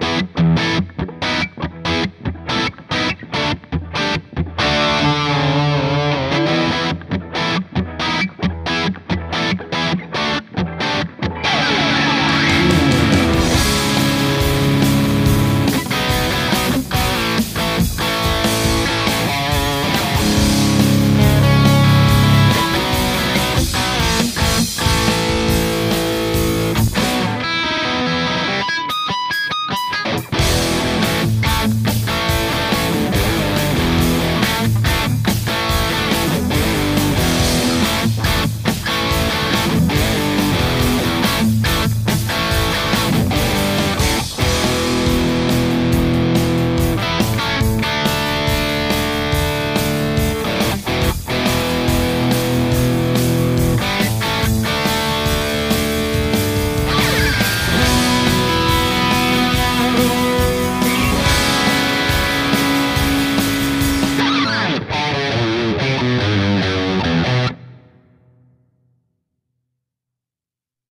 Música